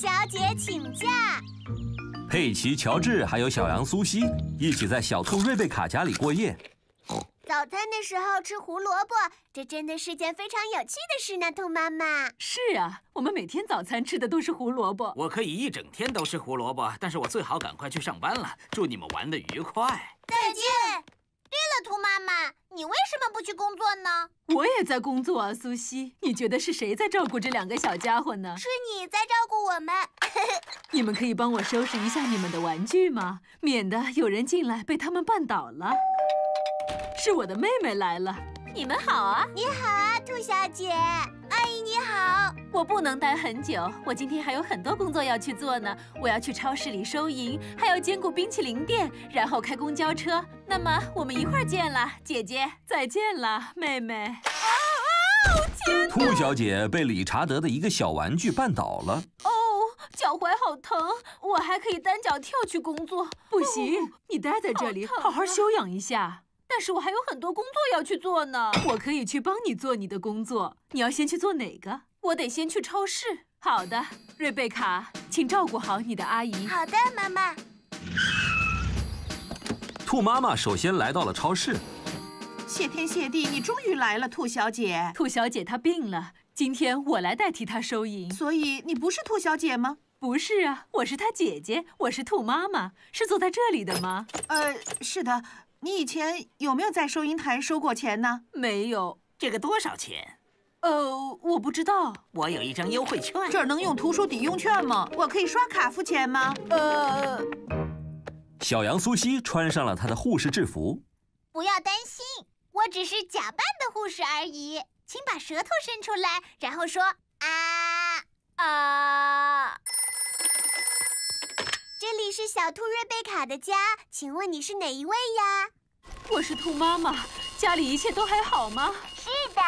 小姐请假。佩奇、乔治还有小羊苏西一起在小兔瑞贝卡家里过夜。早餐的时候吃胡萝卜，这真的是件非常有趣的事呢，兔妈妈。是啊，我们每天早餐吃的都是胡萝卜。我可以一整天都吃胡萝卜，但是我最好赶快去上班了。祝你们玩的愉快。再见。对了，兔妈妈，你为什么不去工作呢？我也在工作啊，苏西。你觉得是谁在照顾这两个小家伙呢？是你在照顾我们。你们可以帮我收拾一下你们的玩具吗？免得有人进来被他们绊倒了。是我的妹妹来了，你们好啊！你好啊，兔小姐，阿姨你好。我不能待很久，我今天还有很多工作要去做呢。我要去超市里收银，还要兼顾冰淇淋店，然后开公交车。那么我们一会儿见了，姐姐。再见了，妹妹。啊啊！天兔小姐被理查德的一个小玩具绊倒了。哦，脚踝好疼。我还可以单脚跳去工作。不行，你待在这里，好好休养一下。但是我还有很多工作要去做呢。我可以去帮你做你的工作。你要先去做哪个？我得先去超市。好的，瑞贝卡，请照顾好你的阿姨。好的，妈妈。兔妈妈首先来到了超市。谢天谢地，你终于来了，兔小姐。兔小姐她病了，今天我来代替她收银。所以你不是兔小姐吗？不是啊，我是她姐姐，我是兔妈妈，是坐在这里的吗？呃，是的。你以前有没有在收银台收过钱呢？没有。这个多少钱？呃，我不知道。我有一张优惠券。这儿能用图书抵用券吗？我可以刷卡付钱吗？呃。小羊苏西穿上了她的护士制服。不要担心，我只是假扮的护士而已。请把舌头伸出来，然后说啊啊。这里是小兔瑞贝卡的家，请问你是哪一位呀？我是兔妈妈，家里一切都还好吗？是的。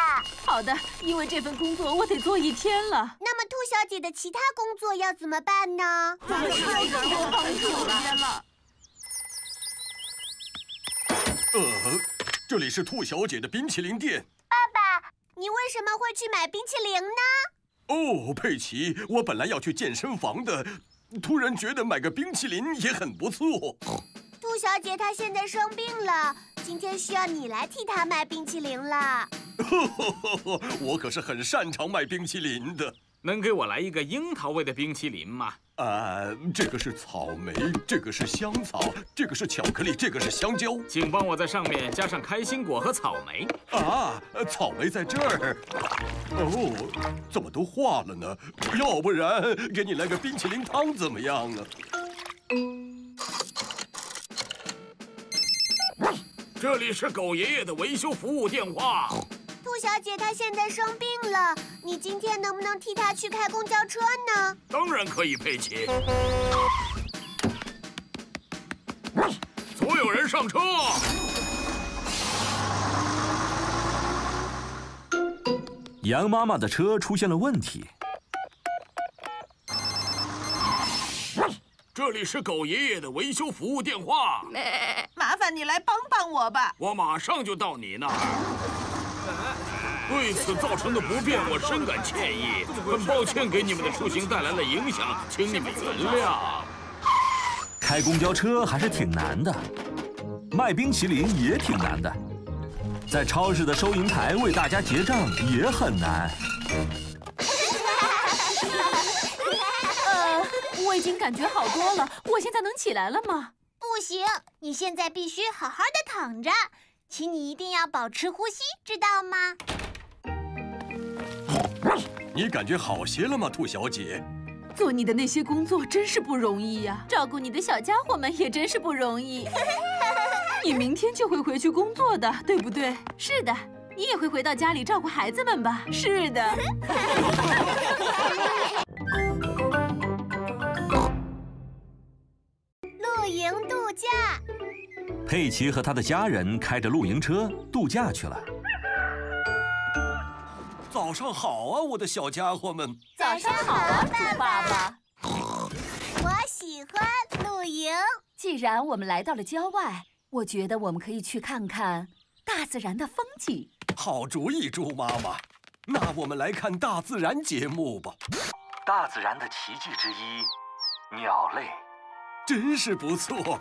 好的，因为这份工作我得做一天了。那么兔小姐的其他工作要怎么办呢？太多很久了。呃，这里是兔小姐的冰淇淋店。爸爸，你为什么会去买冰淇淋呢？哦，佩奇，我本来要去健身房的。突然觉得买个冰淇淋也很不错。兔小姐她现在生病了，今天需要你来替她买冰淇淋了。我可是很擅长卖冰淇淋的。能给我来一个樱桃味的冰淇淋吗？呃，这个是草莓，这个是香草，这个是巧克力，这个是香蕉。请帮我在上面加上开心果和草莓。啊，草莓在这儿。哦，怎么都化了呢？要不然给你来个冰淇淋汤怎么样啊？这里是狗爷爷的维修服务电话。兔小姐她现在生病了，你今天能不能替她去开公交车呢？当然可以，佩奇。所有人上车。羊妈妈的车出现了问题。这里是狗爷爷的维修服务电话。麻烦你来帮帮我吧。我马上就到你那儿。对此造成的不便，我深感歉意。很抱歉给你们的出行带来了影响，请你们原谅。开公交车还是挺难的，卖冰淇淋也挺难的，在超市的收银台为大家结账也很难。呃，我已经感觉好多了，我现在能起来了吗？不行，你现在必须好好的躺着，请你一定要保持呼吸，知道吗？你感觉好些了吗，兔小姐？做你的那些工作真是不容易呀，照顾你的小家伙们也真是不容易。你明天就会回去工作的，对不对？是的，你也会回到家里照顾孩子们吧？是的。露营度假。佩奇和他的家人开着露营车度假去了。早上好啊，我的小家伙们！早上好啊，猪爸爸。我喜欢露营。既然我们来到了郊外，我觉得我们可以去看看大自然的风景。好主意，猪妈妈。那我们来看大自然节目吧。大自然的奇迹之一，鸟类。真是不错。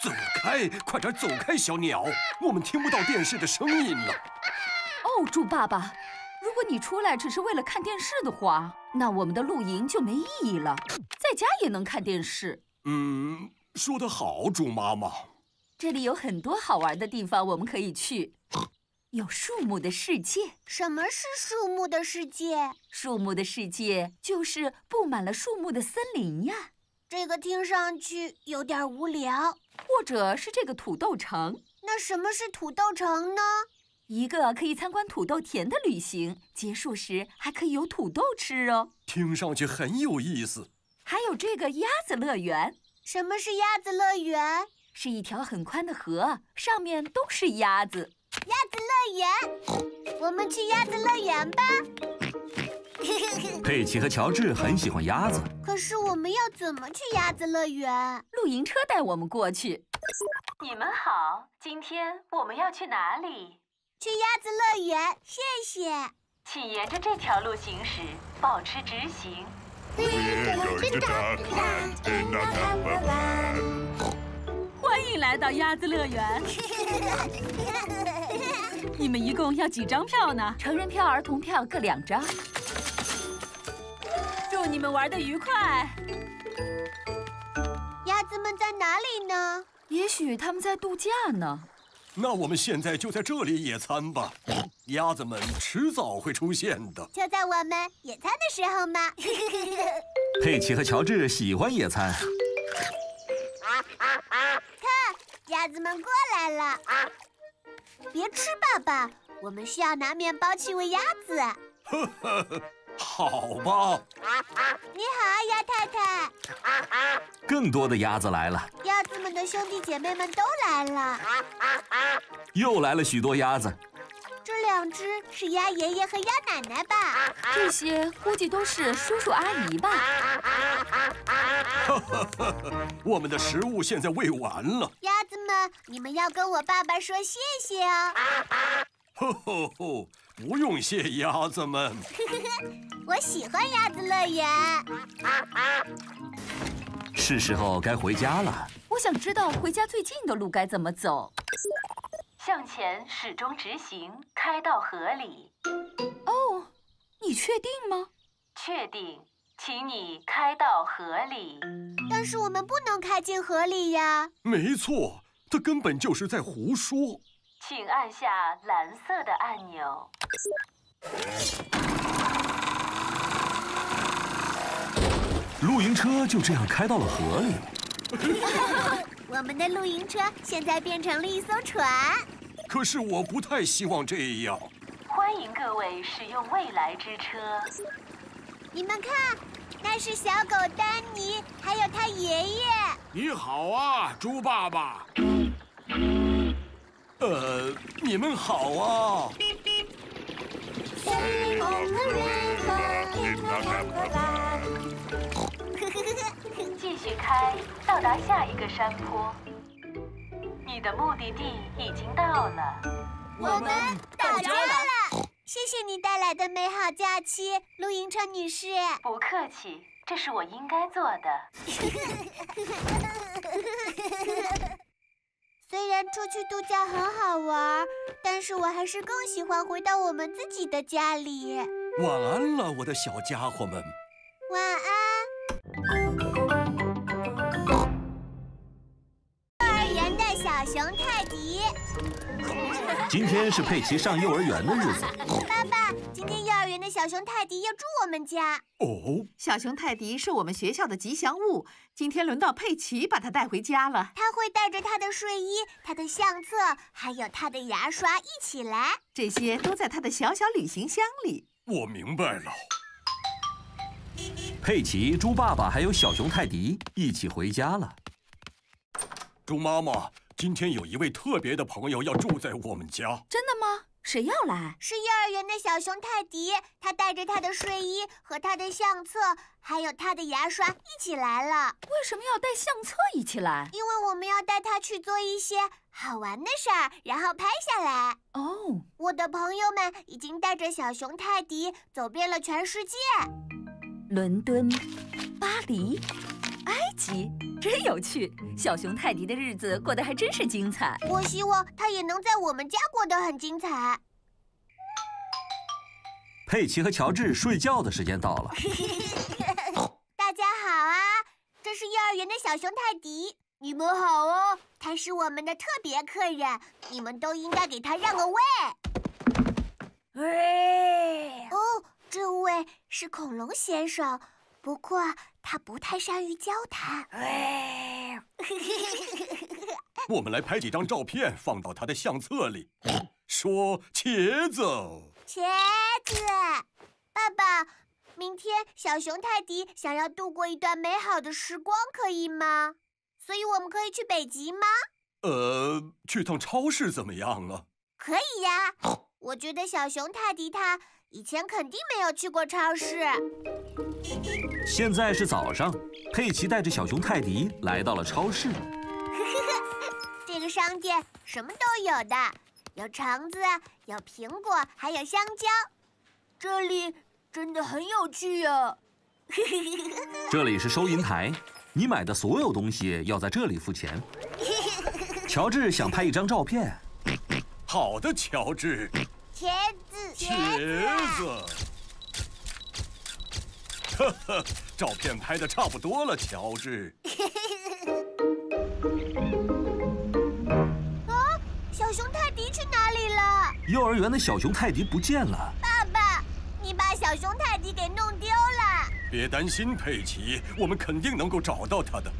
走开，快点走开，小鸟，我们听不到电视的声音了。哦，猪爸爸，如果你出来只是为了看电视的话，那我们的露营就没意义了。在家也能看电视。嗯，说得好，猪妈妈。这里有很多好玩的地方，我们可以去。有树木的世界。什么是树木的世界？树木的世界就是布满了树木的森林呀。这个听上去有点无聊。或者是这个土豆城。那什么是土豆城呢？一个可以参观土豆田的旅行，结束时还可以有土豆吃哦。听上去很有意思。还有这个鸭子乐园。什么是鸭子乐园？是一条很宽的河，上面都是鸭子。鸭子乐园，我们去鸭子乐园吧。佩奇和乔治很喜欢鸭子，可是我们要怎么去鸭子乐园？露营车带我们过去。你们好，今天我们要去哪里？去鸭子乐园，谢谢。请沿着这条路行驶，保持直行。欢迎来到鸭子乐园。你们一共要几张票呢？成人票、儿童票各两张。祝你们玩的愉快。鸭子们在哪里呢？也许他们在度假呢。那我们现在就在这里野餐吧。鸭子们迟早会出现的。就在我们野餐的时候吗？佩奇和乔治喜欢野餐。看，鸭子们过来了。别吃，爸爸，我们需要拿面包去喂鸭子。好吧。你好，鸭太太。更多的鸭子来了。鸭子们的兄弟姐妹们都来了。又来了许多鸭子。这两只是鸭爷爷和鸭奶奶吧？这些估计都是叔叔阿姨吧。哈哈哈！我们的食物现在喂完了。鸭子们，你们要跟我爸爸说谢谢哦。吼吼吼！不用谢，鸭子们。我喜欢鸭子乐园。是时候该回家了。我想知道回家最近的路该怎么走。向前，始终直行，开到河里。哦，你确定吗？确定，请你开到河里。但是我们不能开进河里呀。没错，他根本就是在胡说。请按下蓝色的按钮。露营车就这样开到了河里。我们的露营车现在变成了一艘船。可是我不太希望这样。欢迎各位使用未来之车。你们看，那是小狗丹尼，还有他爷爷。你好啊，猪爸爸。呃，你们好啊。继续开，到达下一个山坡。你的目的地已经到了。我们到家了。谢谢你带来的美好假期，露营车女士。不客气，这是我应该做的。虽然出去度假很好玩，但是我还是更喜欢回到我们自己的家里。晚安了，我的小家伙们。晚安。幼儿园的小熊泰迪。今天是佩奇上幼儿园的日子。爸爸，今天幼儿园的小熊泰迪要住我们家。哦，小熊泰迪是我们学校的吉祥物，今天轮到佩奇把它带回家了。他会带着他的睡衣、他的相册，还有他的牙刷一起来。这些都在他的小小旅行箱里。我明白了。佩奇、猪爸爸还有小熊泰迪一起回家了。猪妈妈，今天有一位特别的朋友要住在我们家。真的吗？谁要来？是幼儿园的小熊泰迪，他带着他的睡衣和他的相册，还有他的牙刷一起来了。为什么要带相册一起来？因为我们要带他去做一些好玩的事儿，然后拍下来。哦，我的朋友们已经带着小熊泰迪走遍了全世界，伦敦、巴黎、埃及，真有趣。小熊泰迪的日子过得还真是精彩。我希望他也能在我们家过得很精彩。佩奇和乔治睡觉的时间到了。大家好啊，这是幼儿园的小熊泰迪。你们好哦，他是我们的特别客人，你们都应该给他让个位。喂，哦，这位是恐龙先生，不过他不太善于交谈。喂，我们来拍几张照片，放到他的相册里。说茄子，茄子，爸爸，明天小熊泰迪想要度过一段美好的时光，可以吗？所以我们可以去北极吗？呃，去趟超市怎么样啊？可以呀，我觉得小熊泰迪他以前肯定没有去过超市。现在是早上，佩奇带着小熊泰迪来到了超市。这个商店什么都有的，有橙子，有苹果，还有香蕉。这里真的很有趣呀！这里是收银台，你买的所有东西要在这里付钱。乔治想拍一张照片，好的，乔治，茄子，茄子。呵呵，照片拍的差不多了，乔治。啊，小熊泰迪去哪里了？幼儿园的小熊泰迪不见了。爸爸，你把小熊泰迪给弄丢了。别担心，佩奇，我们肯定能够找到他的。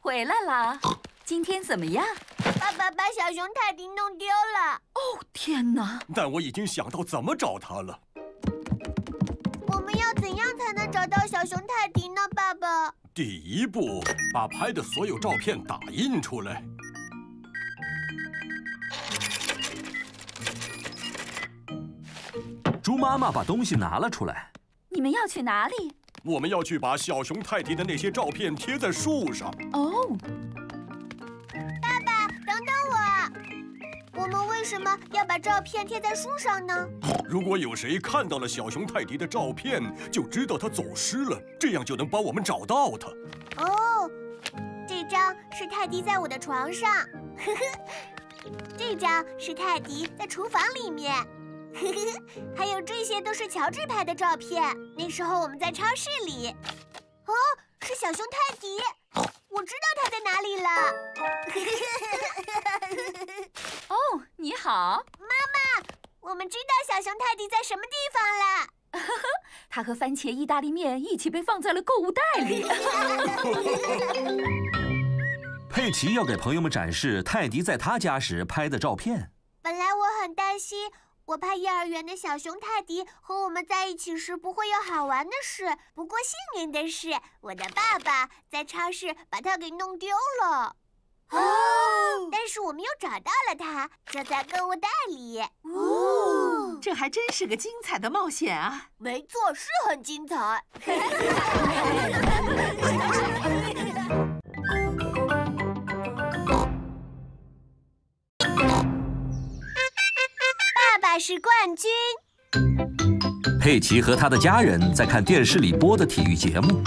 回来啦！今天怎么样？爸爸把小熊泰迪弄丢了。哦，天哪！但我已经想到怎么找他了。我们要怎样才能找到小熊泰迪呢？爸爸，第一步，把拍的所有照片打印出来。猪妈妈把东西拿了出来。你们要去哪里？我们要去把小熊泰迪的那些照片贴在树上。哦，我。们为什么要把照片贴在树上呢？如果有谁看到了小熊泰迪的照片，就知道他走失了，这样就能帮我们找到他。哦，这张是泰迪在我的床上，呵呵。这张是泰迪在厨房里面，呵呵。还有这些都是乔治拍的照片，那时候我们在超市里。哦，是小熊泰迪，我知道他在哪里了。哦，你好。妈妈我们知道小熊泰迪在什么地方了。它和番茄意大利面一起被放在了购物袋里。佩奇要给朋友们展示泰迪在他家时拍的照片。本来我很担心，我怕幼儿园的小熊泰迪和我们在一起时不会有好玩的事。不过幸运的是，我的爸爸在超市把它给弄丢了。哦！但是我们又找到了它，就在购物袋里。哦，这还真是个精彩的冒险啊！没错，是很精彩。爸爸是冠军。佩奇和他的家人在看电视里播的体育节目。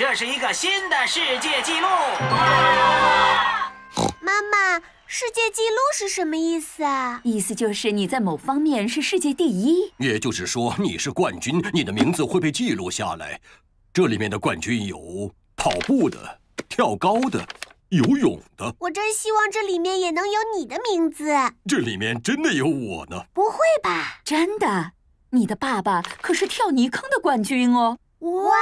这是一个新的世界纪录。妈妈，世界纪录是什么意思啊？意思就是你在某方面是世界第一。也就是说，你是冠军，你的名字会被记录下来。这里面的冠军有跑步的、跳高的、游泳的。我真希望这里面也能有你的名字。这里面真的有我呢！不会吧？真的，你的爸爸可是跳泥坑的冠军哦。哇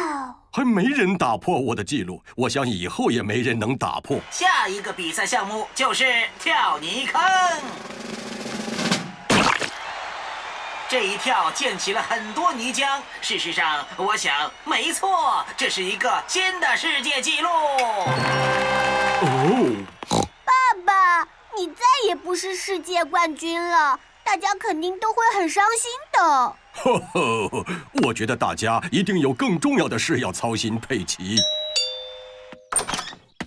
哦！还没人打破我的记录，我想以后也没人能打破。下一个比赛项目就是跳泥坑。这一跳溅起了很多泥浆。事实上，我想，没错，这是一个新的世界纪录。哦，爸爸，你再也不是世界冠军了，大家肯定都会很伤心的。呵呵，我觉得大家一定有更重要的事要操心。佩奇，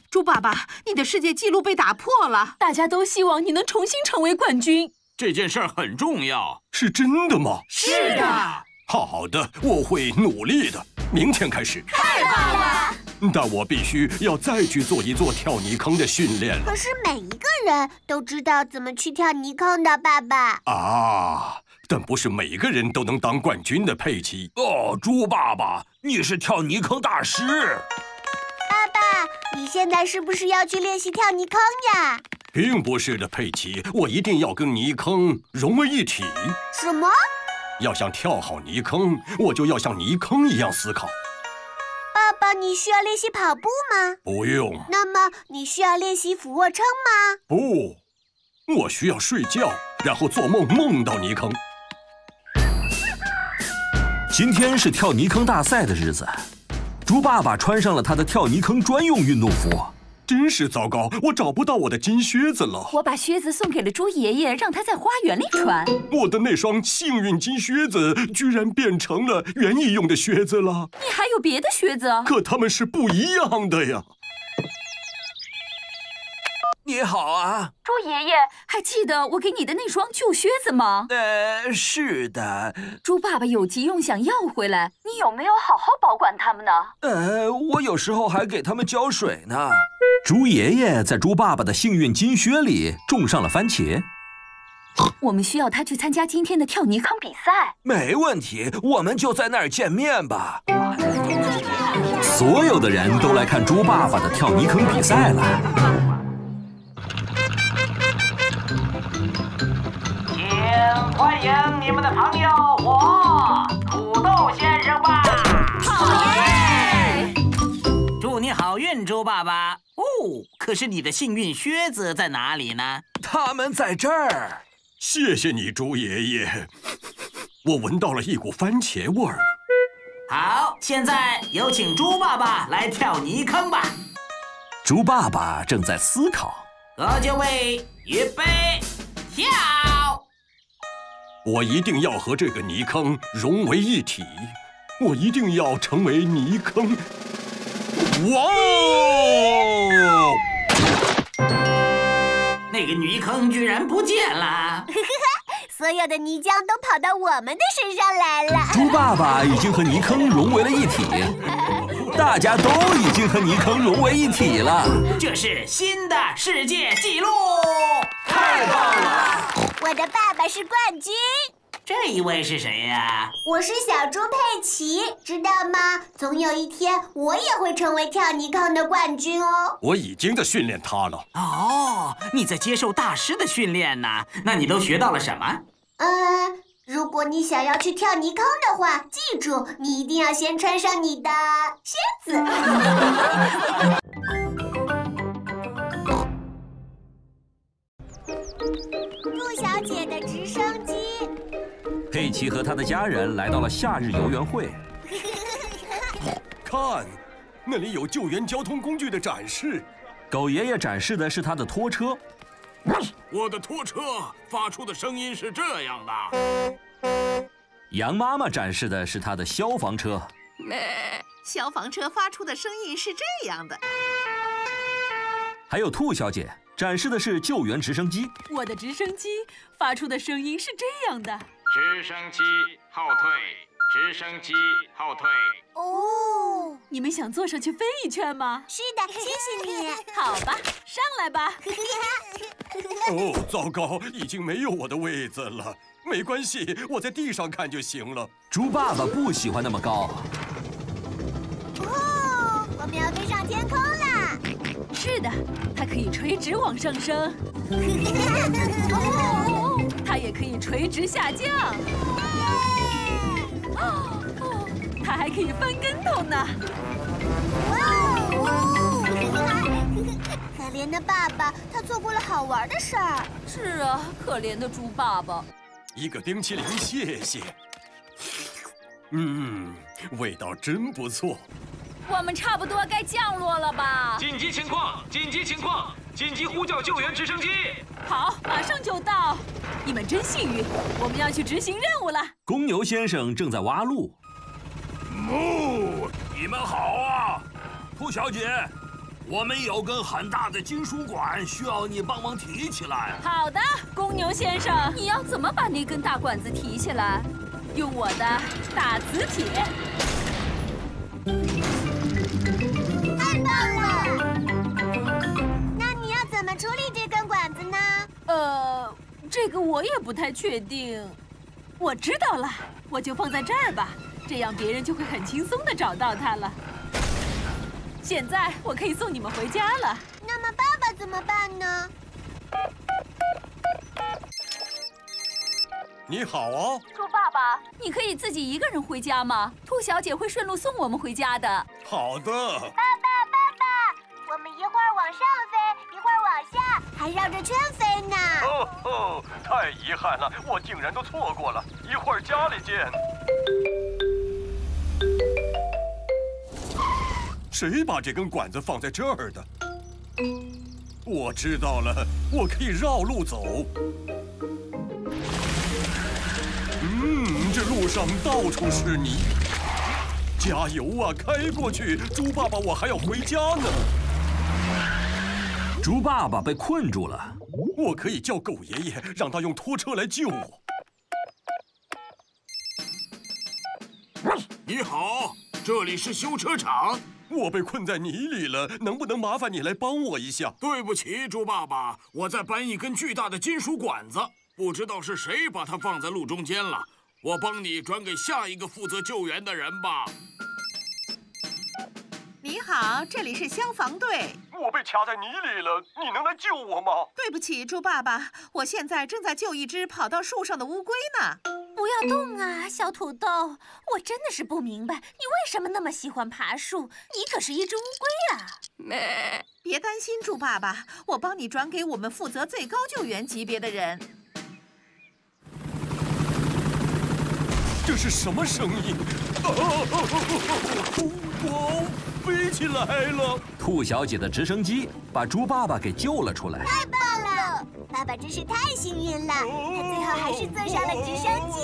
猪爸爸，你的世界纪录被打破了，大家都希望你能重新成为冠军。这件事儿很重要，是真的吗？是的。好的，我会努力的。明天开始。太棒了！但我必须要再去做一做跳泥坑的训练了。可是每一个人都知道怎么去跳泥坑的，爸爸。啊，但不是每个人都能当冠军的，佩奇。哦，猪爸爸，你是跳泥坑大师。爸爸，你现在是不是要去练习跳泥坑呀？并不是的，佩奇，我一定要跟泥坑融为一体。什么？要想跳好泥坑，我就要像泥坑一样思考。爸爸，你需要练习跑步吗？不用。那么你需要练习俯卧撑吗？不，我需要睡觉，然后做梦梦到泥坑。今天是跳泥坑大赛的日子，猪爸爸穿上了他的跳泥坑专用运动服。真是糟糕，我找不到我的金靴子了。我把靴子送给了猪爷爷，让他在花园里穿。我的那双幸运金靴子居然变成了园艺用的靴子了。你还有别的靴子？可它们是不一样的呀。你好啊，猪爷爷，还记得我给你的那双旧靴子吗？呃，是的。猪爸爸有急用想要回来，你有没有好好保管它们呢？呃，我有时候还给它们浇水呢。猪爷爷在猪爸爸的幸运金靴里种上了番茄。我们需要他去参加今天的跳泥坑比赛。没问题，我们就在那儿见面吧。所有的人都来看猪爸爸的跳泥坑比赛了。迎你们的朋友，我土豆先生吧！好耶！祝你好运，猪爸爸。哦，可是你的幸运靴子在哪里呢？他们在这儿。谢谢你，猪爷爷。我闻到了一股番茄味儿。好，现在有请猪爸爸来跳泥坑吧。猪爸爸正在思考。各就位，预备，跳！我一定要和这个泥坑融为一体，我一定要成为泥坑。哇哦！那个泥坑居然不见了！所有的泥浆都跑到我们的身上来了。猪爸爸已经和泥坑融为了一体，大家都已经和泥坑融为一体了。这是新的世界纪录！太棒了！我的爸爸是冠军。这一位是谁呀？我是小猪佩奇，知道吗？总有一天我也会成为跳泥坑的冠军哦。我已经在训练他了。哦，你在接受大师的训练呢？那你都学到了什么？嗯，如果你想要去跳泥坑的话，记住，你一定要先穿上你的靴子。佩奇和他的家人来到了夏日游园会。看，那里有救援交通工具的展示。狗爷爷展示的是他的拖车。我的拖车发出的声音是这样的。羊妈妈展示的是她的消防车。消防车发出的声音是这样的。还有兔小姐展示的是救援直升机。我的直升机发出的声音是这样的。直升机后退，直升机后退。哦，你们想坐上去飞一圈吗？是的，谢谢你。好吧，上来吧。哦，糟糕，已经没有我的位子了。没关系，我在地上看就行了。猪爸爸不喜欢那么高。哦，我们要飞上天空啦！是的，它可以垂直往上升。它也可以垂直下降。哦，它还可以翻跟头呢。哇哦可怜的爸爸，他错过了好玩的事儿。是啊，可怜的猪爸爸。一个冰淇淋，谢谢。嗯，味道真不错。我们差不多该降落了吧？紧急情况！紧急情况！紧急呼叫救援直升机！好，马上就到。你们真幸运，我们要去执行任务了。公牛先生正在挖路。木，你们好啊，兔小姐，我们有根很大的金属管，需要你帮忙提起来。好的，公牛先生，你要怎么把那根大管子提起来？用我的大磁铁。处理这根管子呢？呃，这个我也不太确定。我知道了，我就放在这儿吧。这样别人就会很轻松的找到它了。现在我可以送你们回家了。那么爸爸怎么办呢？你好啊，猪爸爸，你可以自己一个人回家吗？兔小姐会顺路送我们回家的。好的。爸爸，爸爸，我们一会儿往上还绕着圈飞呢。哦哦，太遗憾了，我竟然都错过了。一会儿家里见。谁把这根管子放在这儿的？我知道了，我可以绕路走。嗯，这路上到处是泥。加油啊，开过去！猪爸爸，我还要回家呢。猪爸爸被困住了，我可以叫狗爷爷，让他用拖车来救我。你好，这里是修车厂。我被困在泥里了，能不能麻烦你来帮我一下？对不起，猪爸爸，我在搬一根巨大的金属管子，不知道是谁把它放在路中间了。我帮你转给下一个负责救援的人吧。你好，这里是消防队。我被卡在泥里了，你能来救我吗？对不起，猪爸爸，我现在正在救一只跑到树上的乌龟呢。不要动啊，小土豆！我真的是不明白，你为什么那么喜欢爬树？你可是一只乌龟啊！别担心，猪爸爸，我帮你转给我们负责最高救援级别的人。这是什么声音？啊！我飞起来了！兔小姐的直升机把猪爸爸给救了出来。太棒了！爸爸真是太幸运了，他最后还是坐上了直升机。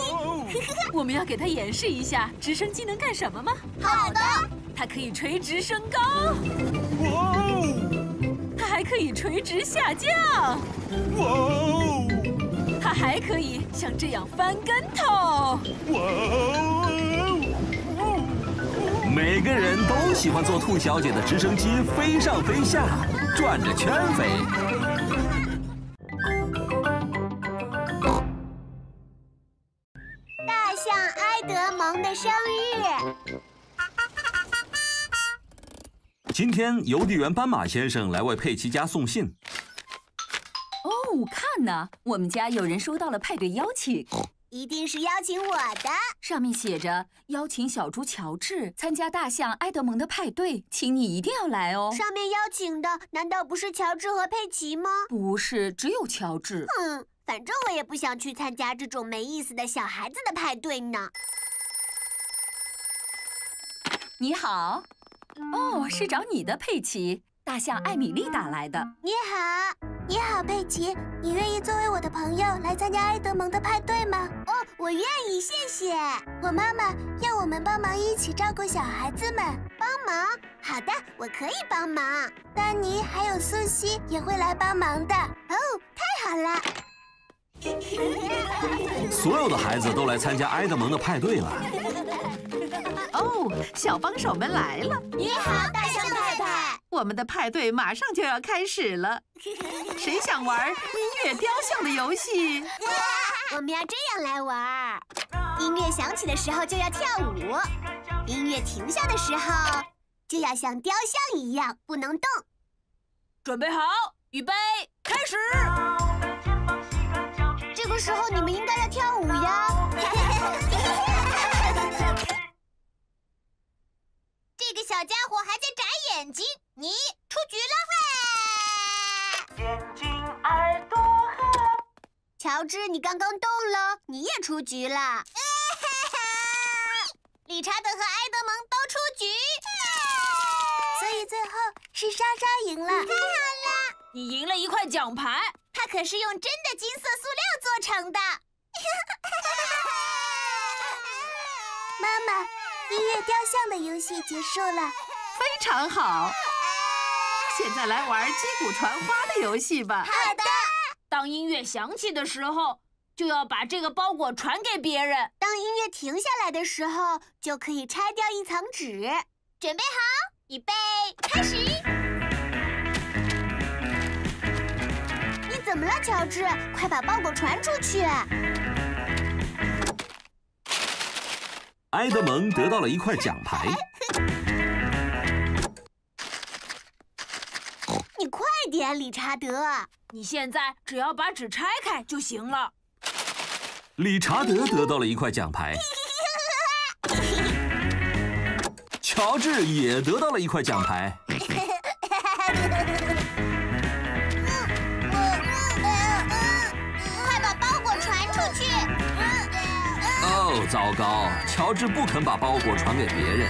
我们要给他演示一下直升机能干什么吗？好的。它可以垂直升高。哇哦！它还可以垂直下降。哇哦！它还可以像这样翻跟头。哇哦！每个人都喜欢坐兔小姐的直升机飞上飞下，转着圈飞。大象埃德蒙的生日。今天邮递员斑马先生来为佩奇家送信。哦，看呐，我们家有人收到了派对邀请，一定是邀请我的。上面写着邀请小猪乔治参加大象埃德蒙的派对，请你一定要来哦。上面邀请的难道不是乔治和佩奇吗？不是，只有乔治。嗯，反正我也不想去参加这种没意思的小孩子的派对呢。你好，哦，是找你的佩奇。大象艾米丽打来的。你好，你好，佩奇，你愿意作为我的朋友来参加埃德蒙的派对吗？哦，我愿意，谢谢。我妈妈要我们帮忙一起照顾小孩子们。帮忙？好的，我可以帮忙。丹尼还有苏西也会来帮忙的。哦，太好了。所有的孩子都来参加埃德蒙的派对了。哦，小帮手们来了！你好，大象太太。我们的派对马上就要开始了，谁想玩音乐雕像的游戏？我们要这样来玩：音乐响起的时候就要跳舞，音乐停下的时候就要像雕像一样不能动。准备好，预备，开始！这个时候你们应该要跳舞呀。小家伙还在眨眼睛，你出局了！嘿眼睛、耳朵和……乔治，你刚刚动了，你也出局了。理查德和埃德蒙都出局。所以最后是莎莎赢了，太好了！你赢了一块奖牌，它可是用真的金色塑料做成的。妈妈，音乐雕像的游戏结束了，非常好。现在来玩击鼓传花的游戏吧。好的。当音乐响起的时候，就要把这个包裹传给别人；当音乐停下来的时候，就可以拆掉一层纸。准备好，预备，开始。你怎么了，乔治？快把包裹传出去！埃德蒙得到了一块奖牌。你快点，理查德！你现在只要把纸拆开就行了。理查德得到了一块奖牌。乔治也得到了一块奖牌。哦，糟糕！乔治不肯把包裹传给别人。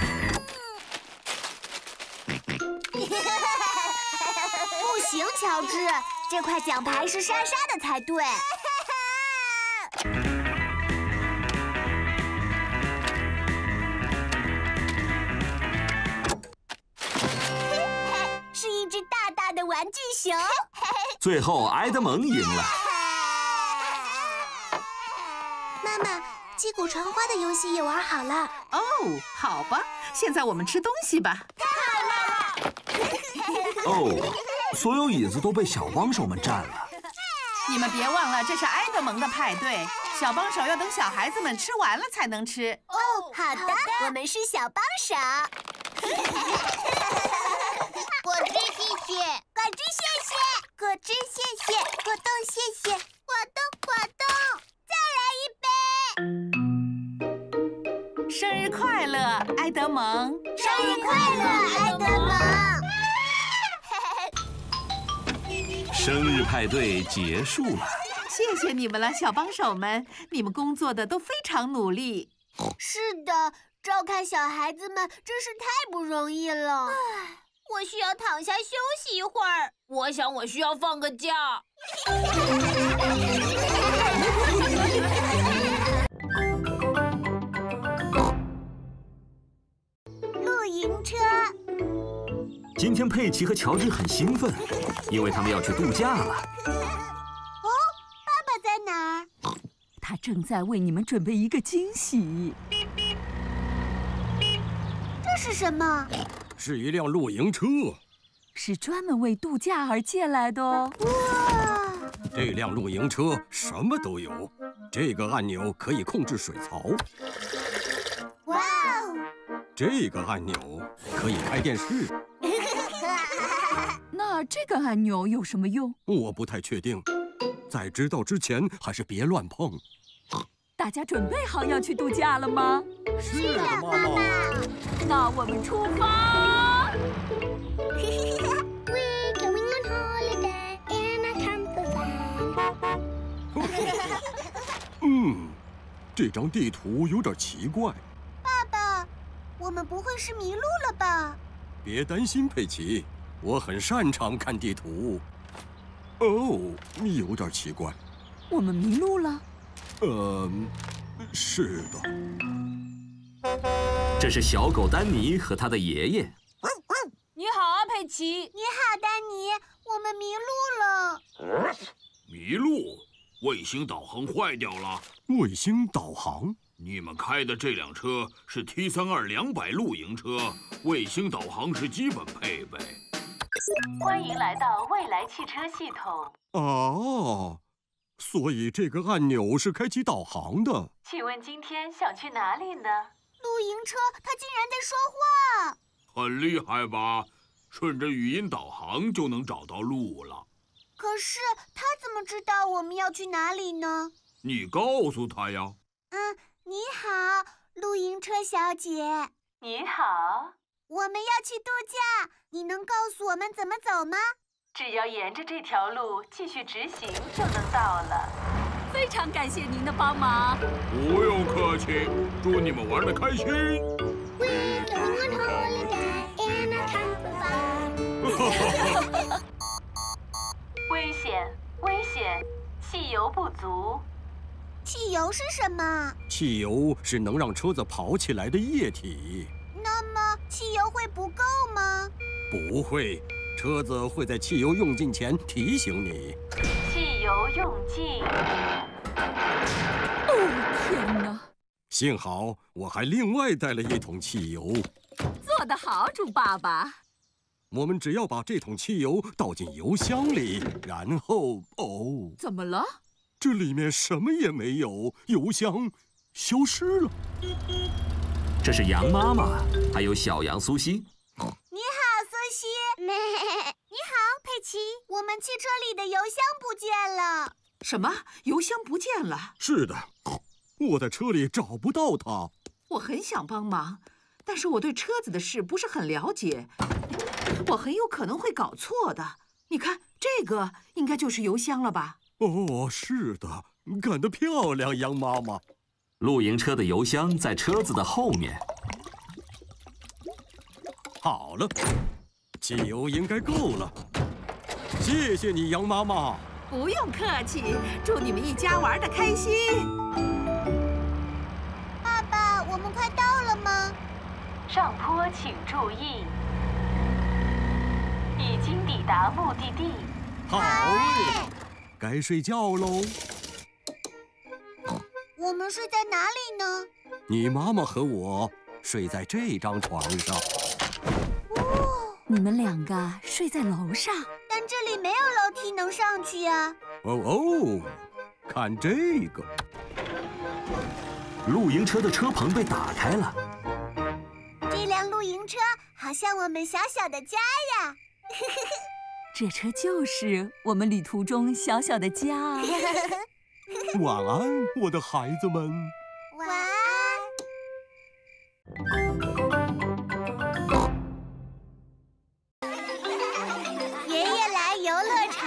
不行，乔治，这块奖牌是莎莎的才对。是一只大大的玩具熊。最后，埃德蒙赢了。妈妈，击鼓传花的游戏也玩好了。哦，好吧，现在我们吃东西吧。太好了！哦，所有椅子都被小帮手们占了。你们别忘了，这是埃德蒙的派对，小帮手要等小孩子们吃完了才能吃。哦，好的，我们是小帮手。果汁谢谢，果汁谢谢，果汁谢谢，果冻谢谢，果冻果冻，生日快乐，埃德蒙！生日快乐，埃德蒙！生日派对结束了，谢谢你们了，小帮手们，你们工作的都非常努力。是的，照看小孩子们真是太不容易了。唉，我需要躺下休息一会儿。我想我需要放个假。露营车。今天佩奇和乔治很兴奋，因为他们要去度假了。哦，爸爸在哪儿？他正在为你们准备一个惊喜。这是什么？是一辆露营车，是专门为度假而借来的哦。哇！这辆露营车什么都有，这个按钮可以控制水槽。哇哦！这个按钮可以开电视。那这个按钮有什么用？我不太确定，在知道之前还是别乱碰。大家准备好要去度假了吗？是的，妈妈。那我们出发。嗯，这张地图有点奇怪。我们不会是迷路了吧？别担心，佩奇，我很擅长看地图。哦，有点奇怪。我们迷路了？呃，是的。这是小狗丹尼和他的爷爷。你好啊，佩奇。你好，丹尼。我们迷路了。迷路？卫星导航坏掉了。卫星导航？你们开的这辆车是 T 三二两百露营车，卫星导航是基本配备。欢迎来到未来汽车系统。哦，所以这个按钮是开启导航的。请问今天想去哪里呢？露营车，它竟然在说话，很厉害吧？顺着语音导航就能找到路了。可是它怎么知道我们要去哪里呢？你告诉它呀。嗯。你好，露营车小姐。你好，我们要去度假，你能告诉我们怎么走吗？只要沿着这条路继续直行就能到了。非常感谢您的帮忙。不用客气，祝你们玩的开心。危险！危险！汽油不足。是什么？汽油是能让车子跑起来的液体。那么汽油会不够吗？不会，车子会在汽油用尽前提醒你。汽油用尽。哦天哪！幸好我还另外带了一桶汽油。做得好，猪爸爸。我们只要把这桶汽油倒进油箱里，然后哦，怎么了？这里面什么也没有，油箱消失了。这是羊妈妈，还有小羊苏西。你好，苏西。你好，佩奇。我们汽车里的油箱不见了。什么？油箱不见了？是的，我在车里找不到它。我很想帮忙，但是我对车子的事不是很了解，我很有可能会搞错的。你看，这个应该就是油箱了吧？哦，是的，干得漂亮，羊妈妈。露营车的油箱在车子的后面。好了，汽油应该够了。谢谢你，羊妈妈。不用客气，祝你们一家玩的开心。爸爸，我们快到了吗？上坡请注意，已经抵达目的地。好嘞。该睡觉喽。我们睡在哪里呢？你妈妈和我睡在这张床上。哦，你们两个睡在楼上，但这里没有楼梯能上去呀。哦哦，看这个，露营车的车棚被打开了。这辆露营车好像我们小小的家呀。这车就是我们旅途中小小的家。晚安，我的孩子们。晚安。爷爷来游乐场。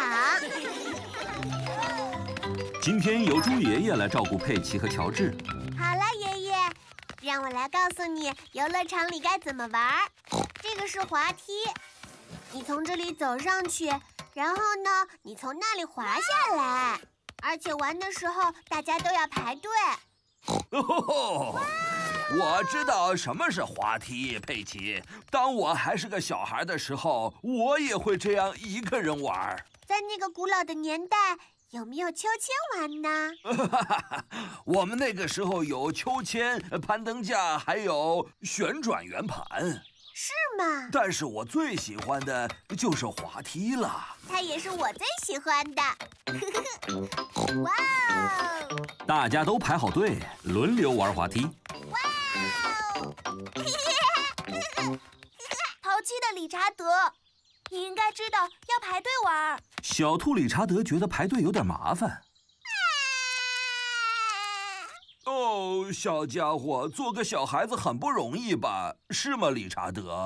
今天由猪爷爷来照顾佩奇和乔治。好了，爷爷，让我来告诉你游乐场里该怎么玩。这个是滑梯。你从这里走上去，然后呢，你从那里滑下来，而且玩的时候大家都要排队。哦，我知道什么是滑梯，佩奇。当我还是个小孩的时候，我也会这样一个人玩。在那个古老的年代，有没有秋千玩呢？我们那个时候有秋千、攀登架，还有旋转圆盘。是吗？但是我最喜欢的就是滑梯了。它也是我最喜欢的。哇哦！大家都排好队，轮流玩滑梯。哇哦！淘气的理查德，你应该知道要排队玩。小兔理查德觉得排队有点麻烦。哦，小家伙，做个小孩子很不容易吧？是吗，理查德？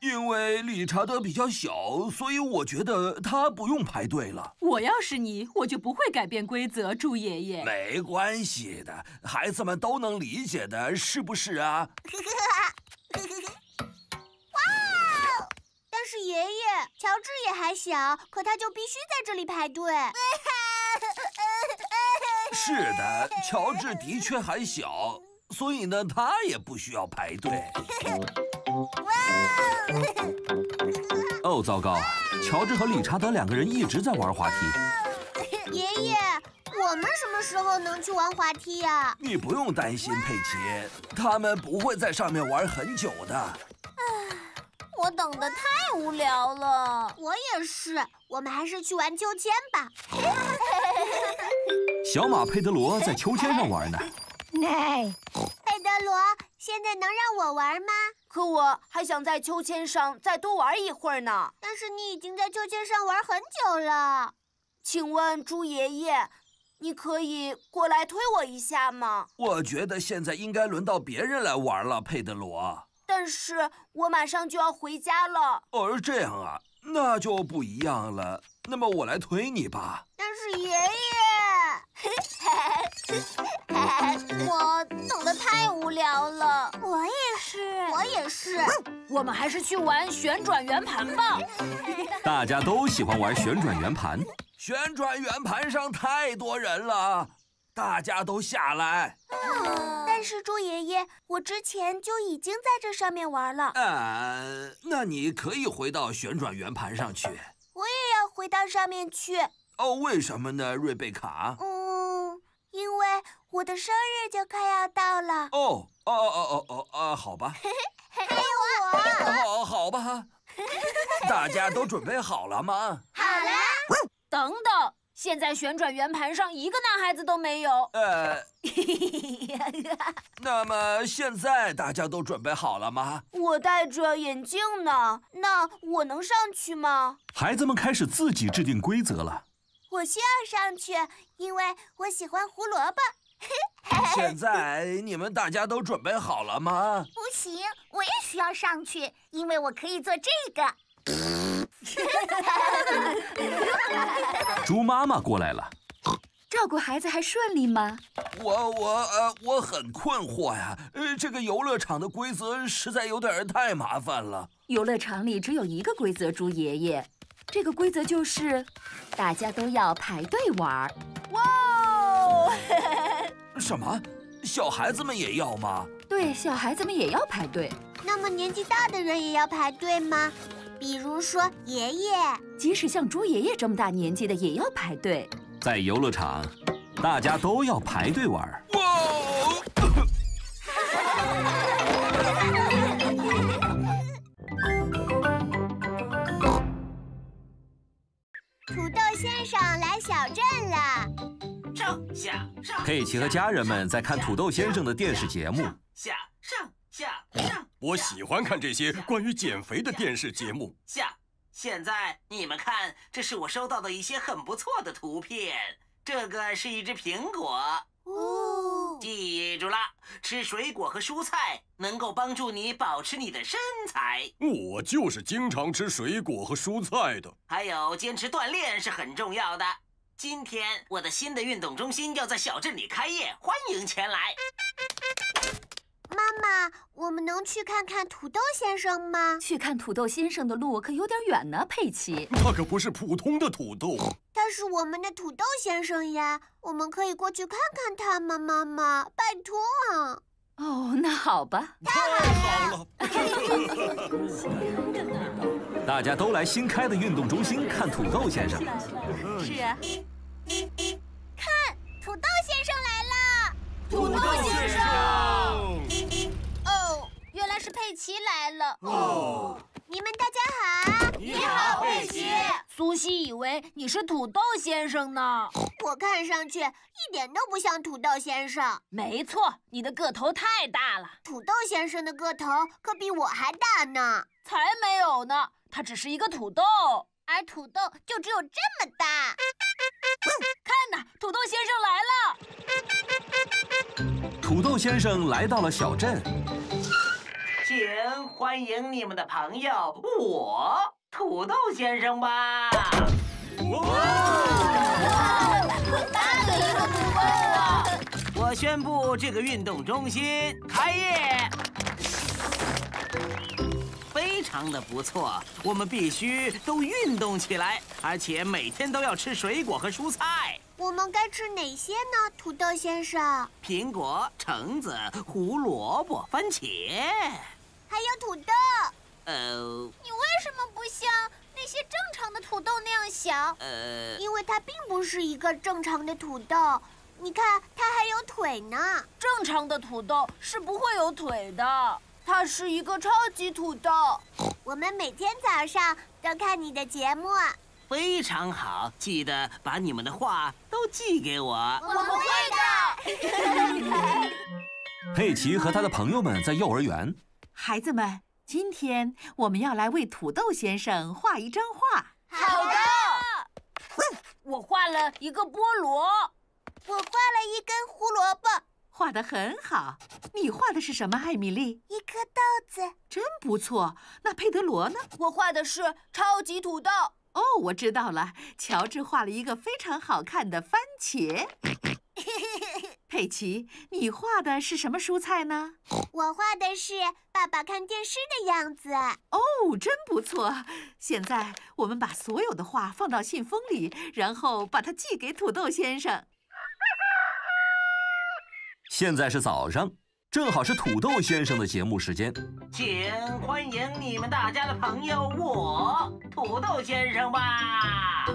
因为理查德比较小，所以我觉得他不用排队了。我要是你，我就不会改变规则，猪爷爷。没关系的，孩子们都能理解的，是不是啊？哇！但是爷爷，乔治也还小，可他就必须在这里排队。是的，乔治的确还小，所以呢，他也不需要排队。哦，糟糕！乔治和理查德两个人一直在玩滑梯。爷爷，我们什么时候能去玩滑梯呀？你不用担心，佩奇，他们不会在上面玩很久的。唉，我等的太无聊了。我也是，我们还是去玩秋千吧。小马佩德罗在秋千上玩呢。佩德罗，现在能让我玩吗？可我还想在秋千上再多玩一会儿呢。但是你已经在秋千上玩很久了。请问猪爷爷，你可以过来推我一下吗？我觉得现在应该轮到别人来玩了，佩德罗。但是我马上就要回家了。哦，这样啊，那就不一样了。那么我来推你吧。但是爷爷。我等的太无聊了，我也是，我也是，我们还是去玩旋转圆盘吧。大家都喜欢玩旋转圆盘。旋转圆盘上太多人了，大家都下来。但是猪爷爷，我之前就已经在这上面玩了。呃，那你可以回到旋转圆盘上去。我也要回到上面去。哦，为什么呢，瑞贝卡？嗯，因为我的生日就快要到了。哦哦哦哦哦啊，好吧。还有我。哦，好吧。大家都准备好了吗？好了。等等，现在旋转圆盘上一个男孩子都没有。呃，那么现在大家都准备好了吗？我戴着眼镜呢，那我能上去吗？孩子们开始自己制定规则了。我需要上去，因为我喜欢胡萝卜。现在你们大家都准备好了吗？不行，我也需要上去，因为我可以做这个。猪妈妈过来了，照顾孩子还顺利吗？我我呃我很困惑呀，呃这个游乐场的规则实在有点太麻烦了。游乐场里只有一个规则，猪爷爷，这个规则就是大家都要排队玩。哇哦！什么？小孩子们也要吗？对，小孩子们也要排队。那么年纪大的人也要排队吗？比如说爷爷，即使像猪爷爷这么大年纪的也要排队。在游乐场，大家都要排队玩。土豆先生来小镇了。上下上。佩奇和家人们在看土豆先生的电视节目。下上。下上，我喜欢看这些关于减肥的电视节目。下，现在你们看，这是我收到的一些很不错的图片。这个是一只苹果。哦，记住了，吃水果和蔬菜能够帮助你保持你的身材。我就是经常吃水果和蔬菜的。还有，坚持锻炼是很重要的。今天我的新的运动中心要在小镇里开业，欢迎前来。妈妈，我们能去看看土豆先生吗？去看土豆先生的路可有点远呢，佩奇。他可不是普通的土豆，他是我们的土豆先生呀。我们可以过去看看他吗？妈妈，拜托啊！哦，那好吧。太好了！大家都来新开的运动中心看土豆先生。是啊。看，土豆先生来了！土豆先生。奇来了哦！你们大家好，你好，佩奇。苏西以为你是土豆先生呢。我看上去一点都不像土豆先生。没错，你的个头太大了。土豆先生的个头可比我还大呢。才没有呢，他只是一个土豆，而土豆就只有这么大。看呐，土豆先生来了。土豆先生来到了小镇。请欢迎你们的朋友，我土豆先生吧！哇！大的一个土豆啊！我宣布这个运动中心开业，非常的不错。我们必须都运动起来，而且每天都要吃水果和蔬菜。我们该吃哪些呢，土豆先生？苹果、橙子、胡萝卜、番茄。还有土豆，呃，你为什么不像那些正常的土豆那样小？呃，因为它并不是一个正常的土豆。你看，它还有腿呢。正常的土豆是不会有腿的，它是一个超级土豆。我们每天早上都看你的节目，非常好。记得把你们的话都寄给我，我们会的。佩奇和他的朋友们在幼儿园。孩子们，今天我们要来为土豆先生画一张画。好的，我画了一个菠萝，我画了一根胡萝卜，画的很好。你画的是什么，艾米丽？一颗豆子，真不错。那佩德罗呢？我画的是超级土豆。哦，我知道了。乔治画了一个非常好看的番茄。佩奇，你画的是什么蔬菜呢？我画的是爸爸看电视的样子。哦，真不错。现在我们把所有的画放到信封里，然后把它寄给土豆先生。现在是早上，正好是土豆先生的节目时间，请欢迎你们大家的朋友我土豆先生吧。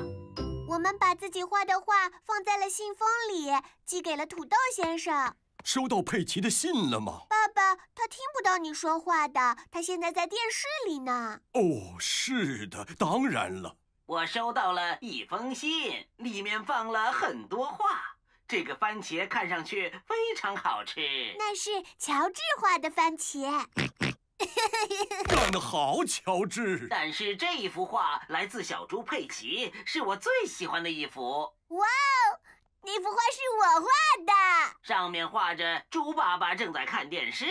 我们把自己画的画放在了信封里，寄给了土豆先生。收到佩奇的信了吗？爸爸，他听不到你说话的，他现在在电视里呢。哦，是的，当然了。我收到了一封信，里面放了很多画。这个番茄看上去非常好吃。那是乔治画的番茄。干得好，乔治！但是这一幅画来自小猪佩奇，是我最喜欢的一幅。哇哦，那幅画是我画的，上面画着猪爸爸正在看电视。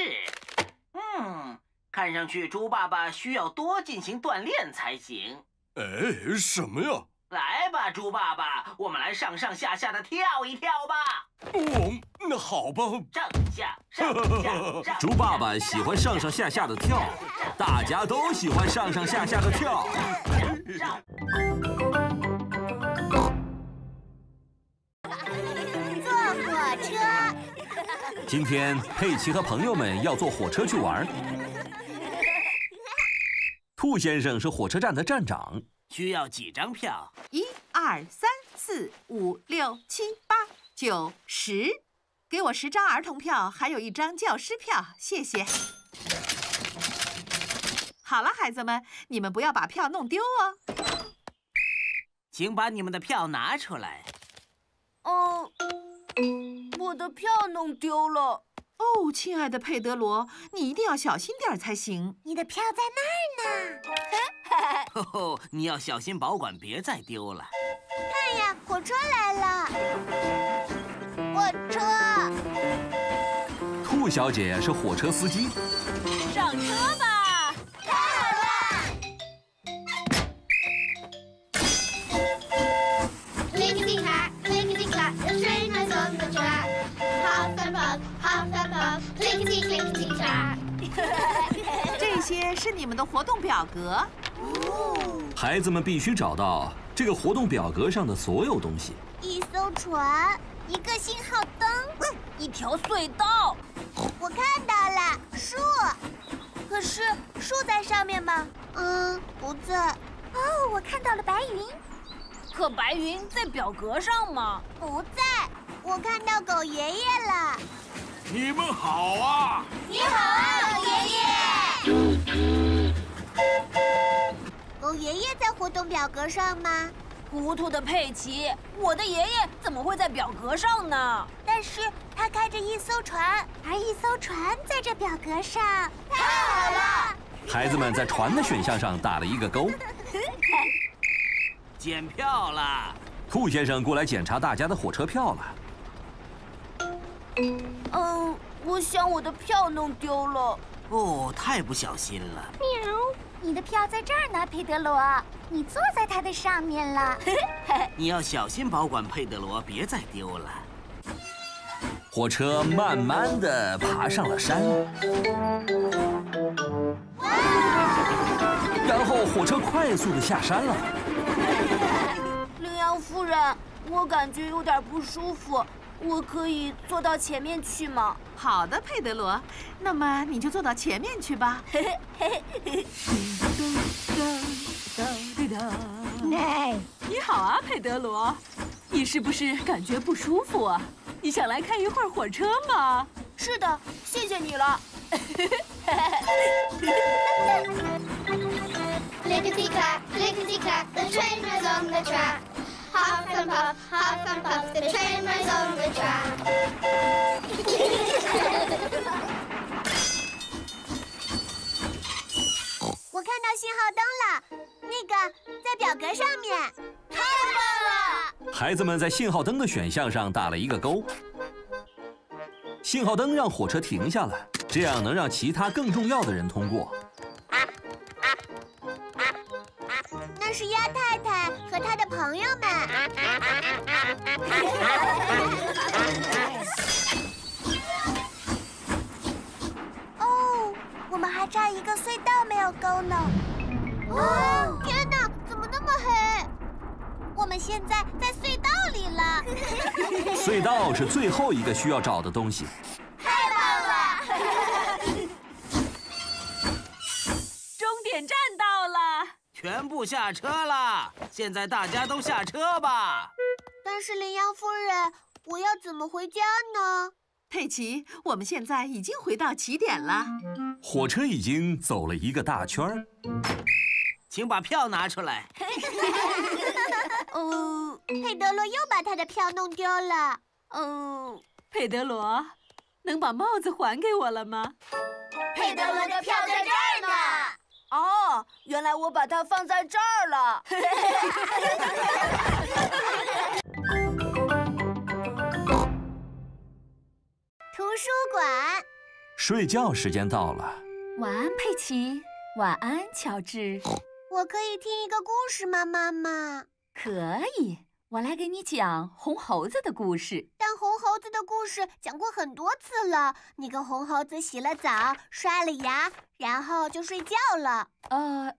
嗯，看上去猪爸爸需要多进行锻炼才行。哎，什么呀？来吧，猪爸爸，我们来上上下下的跳一跳吧。哦，那好吧。上下上下上。猪爸爸喜欢上上下下的跳，大家都喜欢上上下下的跳。坐火车。今天佩奇和朋友们要坐火车去玩。兔先生是火车站的站长。需要几张票？一、二、三、四、五、六、七、八、九、十。给我十张儿童票，还有一张教师票，谢谢。好了，孩子们，你们不要把票弄丢哦。请把你们的票拿出来。哦，我的票弄丢了。哦，亲爱的佩德罗，你一定要小心点才行。你的票在那儿呢。哦，你要小心保管，别再丢了。看呀，火车来了！火车。兔小姐是火车司机。这些是你们的活动表格。孩子们必须找到这个活动表格上的所有东西：一艘船，一个信号灯，一条隧道。我看到了树，可是树在上面吗？嗯，不在。哦，我看到了白云。可白云在表格上吗？不在。我看到狗爷爷了。你们好啊！你好啊，狗爷爷。狗爷爷在活动表格上吗？糊涂的佩奇，我的爷爷怎么会在表格上呢？但是他开着一艘船，而一艘船在这表格上。太好了！孩子们在船的选项上打了一个勾。检票了。兔先生过来检查大家的火车票了。嗯，我想我的票弄丢了。哦，太不小心了。喵，你的票在这儿呢，佩德罗，你坐在它的上面了。你要小心保管，佩德罗，别再丢了。火车慢慢的爬上了山，然后火车快速的下山了。羚羊夫人，我感觉有点不舒服。我可以坐到前面去吗？好的，佩德罗，那么你就坐到前面去吧。哎，你好啊，佩德罗，你是不是感觉不舒服啊？你想来看一会儿火车吗？是的，谢谢你了。Clickety clack, clickety clack, the train is on the track. Huff and puff, huff and puff, the train runs on the track. 我看到信号灯了，那个在表格上面。太棒了！孩子们在信号灯的选项上打了一个勾。信号灯让火车停下了，这样能让其他更重要的人通过。那是鸭太太和她的朋友们。哦，我们还差一个隧道没有勾呢。哦，天哪，怎么那么黑？我们现在在隧道里了。隧道是最后一个需要找的东西，全部下车了。现在大家都下车吧。但是羚羊夫人，我要怎么回家呢？佩奇，我们现在已经回到起点了。火车已经走了一个大圈儿。请把票拿出来。哦，佩德罗又把他的票弄丢了。哦，佩德罗，能把帽子还给我了吗？佩德罗的票在这儿呢。哦，原来我把它放在这儿了。图书馆。睡觉时间到了。晚安，佩奇。晚安，乔治。我可以听一个故事吗，妈妈？可以，我来给你讲红猴子的故事。但红猴子的故事讲过很多次了。你跟红猴子洗了澡，刷了牙，然后就睡觉了。呃，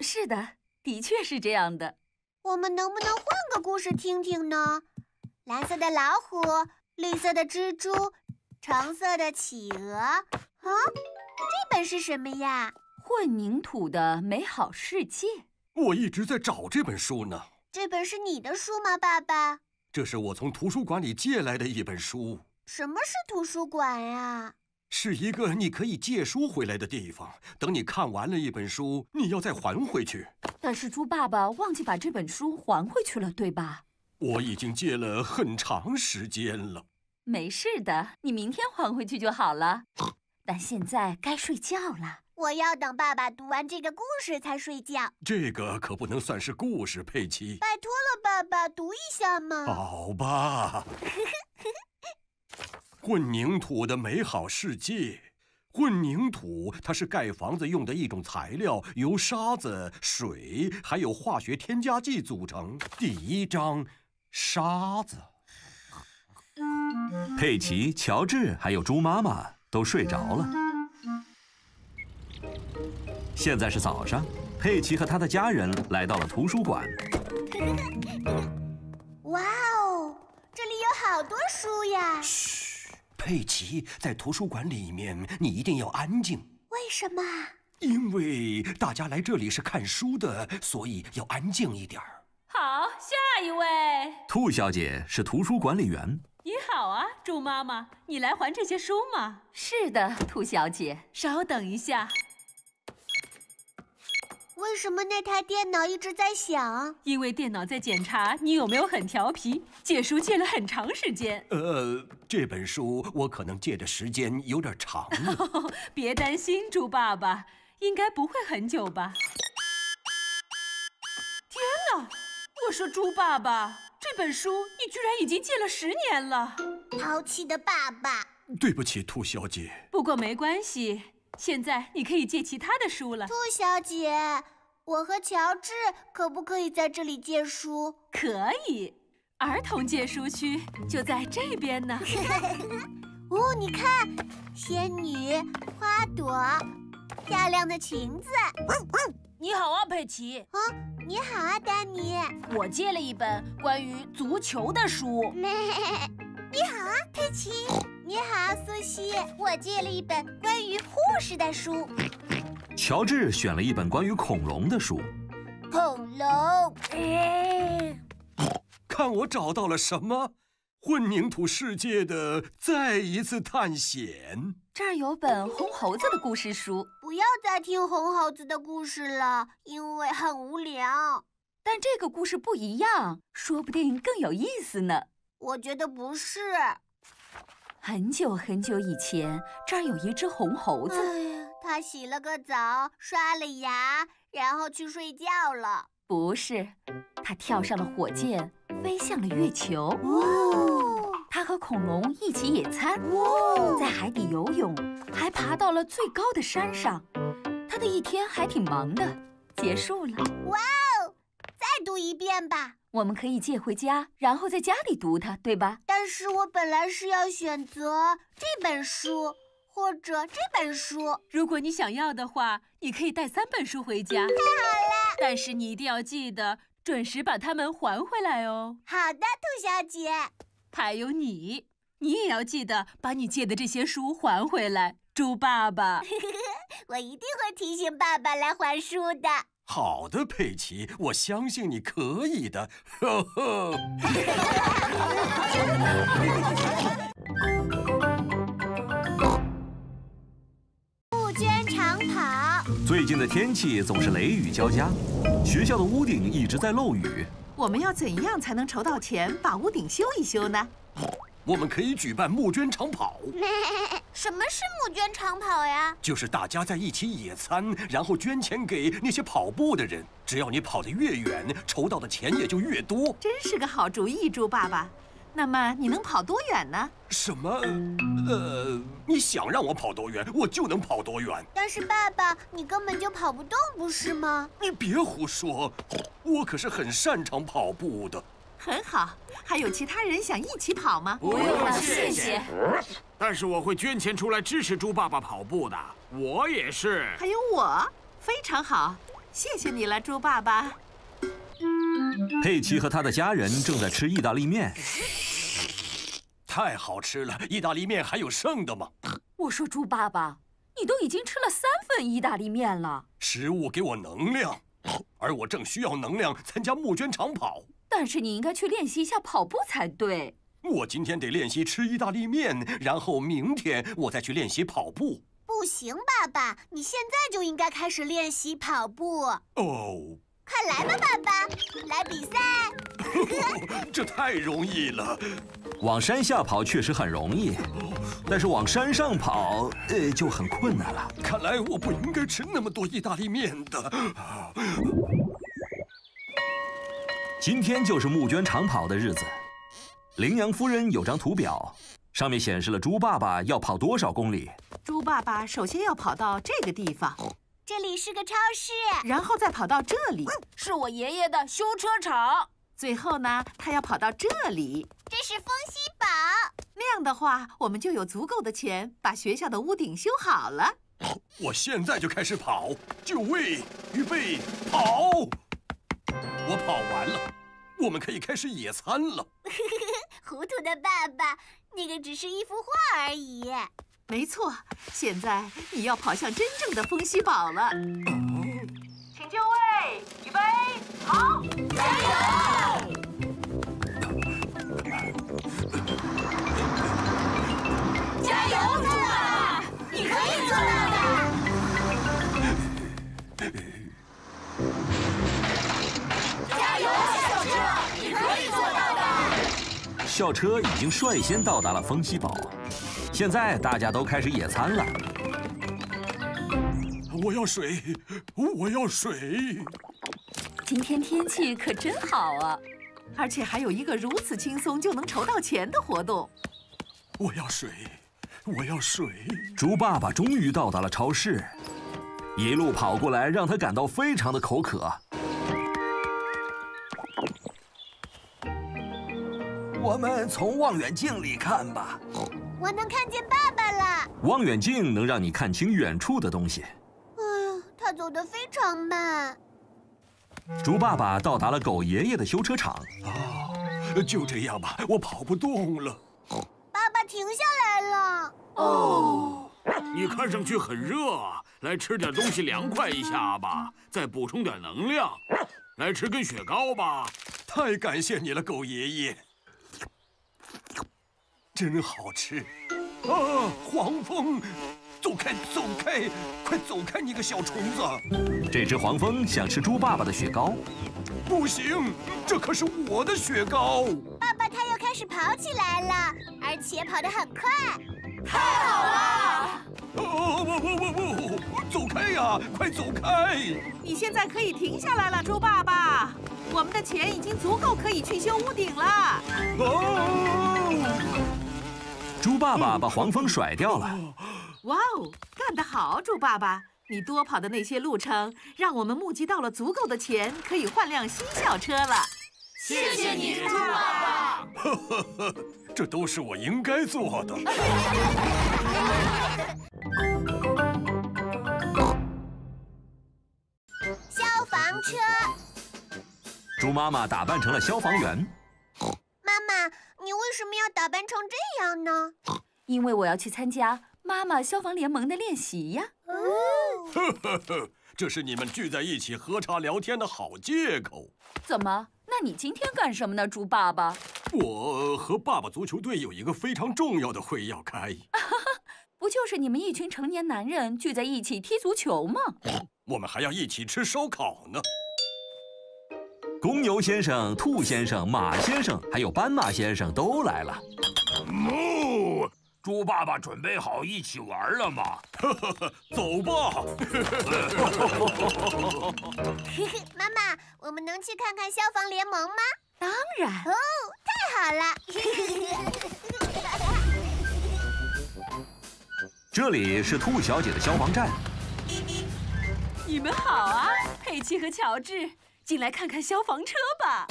是的，的确是这样的。我们能不能换个故事听听呢？蓝色的老虎，绿色的蜘蛛，橙色的企鹅。啊，这本是什么呀？混凝土的美好世界。我一直在找这本书呢。这本是你的书吗，爸爸？这是我从图书馆里借来的一本书。什么是图书馆呀？是一个你可以借书回来的地方。等你看完了一本书，你要再还回去。但是猪爸爸忘记把这本书还回去了，对吧？我已经借了很长时间了。没事的，你明天还回去就好了。但现在该睡觉了。我要等爸爸读完这个故事才睡觉。这个可不能算是故事，佩奇。拜托了，爸爸，读一下嘛。好吧。混凝土的美好世界。混凝土，它是盖房子用的一种材料，由沙子、水还有化学添加剂组成。第一章，沙子。佩奇、乔治还有猪妈妈都睡着了。现在是早上，佩奇和他的家人来到了图书馆。哇哦，这里有好多书呀！嘘，佩奇，在图书馆里面，你一定要安静。为什么？因为大家来这里是看书的，所以要安静一点儿。好，下一位。兔小姐是图书管理员。你好啊，猪妈妈，你来还这些书吗？是的，兔小姐。稍等一下。为什么那台电脑一直在响？因为电脑在检查你有没有很调皮，借书借了很长时间。呃，这本书我可能借的时间有点长了。别担心，猪爸爸，应该不会很久吧？天哪！我说猪爸爸，这本书你居然已经借了十年了。淘气的爸爸。对不起，兔小姐。不过没关系。现在你可以借其他的书了，兔小姐，我和乔治可不可以在这里借书？可以，儿童借书区就在这边呢。哦，你看，仙女、花朵、漂亮的裙子。你好啊，佩奇。啊，你好啊，丹尼。我借了一本关于足球的书。你好啊，佩奇。你好，苏西。我借了一本关于护士的书。乔治选了一本关于恐龙的书。恐龙。看我找到了什么？混凝土世界的再一次探险。这儿有本红猴子的故事书。不要再听红猴子的故事了，因为很无聊。但这个故事不一样，说不定更有意思呢。我觉得不是。很久很久以前，这儿有一只红猴子。它洗了个澡，刷了牙，然后去睡觉了。不是，它跳上了火箭，飞向了月球。哦，它和恐龙一起野餐，在海底游泳，还爬到了最高的山上。它的一天还挺忙的，结束了。哇哦！再读一遍吧。我们可以借回家，然后在家里读它，对吧？但是我本来是要选择这本书《或者这本书。如果你想要的话，你可以带三本书回家。太好了！但是你一定要记得准时把它们还回来哦。好的，兔小姐。还有你，你也要记得把你借的这些书还回来，猪爸爸。我一定会提醒爸爸来还书的。好的，佩奇，我相信你可以的。呵呵。募捐长跑。最近的天气总是雷雨交加，学校的屋顶一直在漏雨。我们要怎样才能筹到钱把屋顶修一修呢？我们可以举办募捐长跑。什么是募捐长跑呀？就是大家在一起野餐，然后捐钱给那些跑步的人。只要你跑得越远，筹到的钱也就越多。真是个好主意，猪爸爸。那么你能跑多远呢？什么？呃，你想让我跑多远，我就能跑多远。但是爸爸，你根本就跑不动，不是吗？你别胡说，我可是很擅长跑步的。很好，还有其他人想一起跑吗？不用了，谢谢。但是我会捐钱出来支持猪爸爸跑步的，我也是。还有我，非常好，谢谢你了，猪爸爸。佩奇和他的家人正在吃意大利面，太好吃了！意大利面还有剩的吗？我说猪爸爸，你都已经吃了三份意大利面了。食物给我能量，而我正需要能量参加募捐长跑。但是你应该去练习一下跑步才对。我今天得练习吃意大利面，然后明天我再去练习跑步。不行，爸爸，你现在就应该开始练习跑步。哦，快来吧，爸爸，来比赛。这太容易了。往山下跑确实很容易，但是往山上跑，呃，就很困难了。看来我不应该吃那么多意大利面的。今天就是募捐长跑的日子。羚羊夫人有张图表，上面显示了猪爸爸要跑多少公里。猪爸爸首先要跑到这个地方，这里是个超市，然后再跑到这里，是我爷爷的修车厂。最后呢，他要跑到这里，这是风息堡。那样的话，我们就有足够的钱把学校的屋顶修好了。我现在就开始跑，就位，预备，跑！我跑完了，我们可以开始野餐了。糊涂的爸爸，那个只是一幅画而已。没错，现在你要跑向真正的风息堡了。请就位，预备，好，加油！校车已经率先到达了风息堡，现在大家都开始野餐了。我要水，我要水。今天天气可真好啊，而且还有一个如此轻松就能筹到钱的活动。我要水，我要水。猪爸爸终于到达了超市，一路跑过来，让他感到非常的口渴。我们从望远镜里看吧。我能看见爸爸了。望远镜能让你看清远处的东西。哎呀，他走得非常慢。猪爸爸到达了狗爷爷的修车厂。啊，就这样吧，我跑不动了。爸爸停下来了。哦，你看上去很热啊，来吃点东西凉快一下吧，再补充点能量。来吃根雪糕吧。太感谢你了，狗爷爷。真好吃。啊，黄蜂，走开，走开，快走开，你个小虫子！这只黄蜂想吃猪爸爸的雪糕。不行，这可是我的雪糕。爸爸他又开始跑起来了，而且跑得很快。太好了！哦不不不不，走开呀！快走开！你现在可以停下来了，猪爸爸。我们的钱已经足够可以去修屋顶了。哦！猪爸爸把黄蜂甩掉了。哇哦，干得好，猪爸爸！你多跑的那些路程，让我们募集到了足够的钱，可以换辆新校车了。谢谢你，猪爸爸。呵呵呵，这都是我应该做的。消防车。猪妈妈打扮成了消防员。妈妈，你为什么要打扮成这样呢？因为我要去参加妈妈消防联盟的练习呀。呵呵呵，这是你们聚在一起喝茶聊天的好借口。怎么？那你今天干什么呢，猪爸爸？我和爸爸足球队有一个非常重要的会要开。不就是你们一群成年男人聚在一起踢足球吗？我们还要一起吃烧烤呢。公牛先生、兔先生、马先生，还有斑马先生都来了。哦，猪爸爸准备好一起玩了吗？走吧。妈妈，我们能去看看消防联盟吗？当然。哦，太好了。这里是兔小姐的消防站。你们好啊，佩奇和乔治，进来看看消防车吧。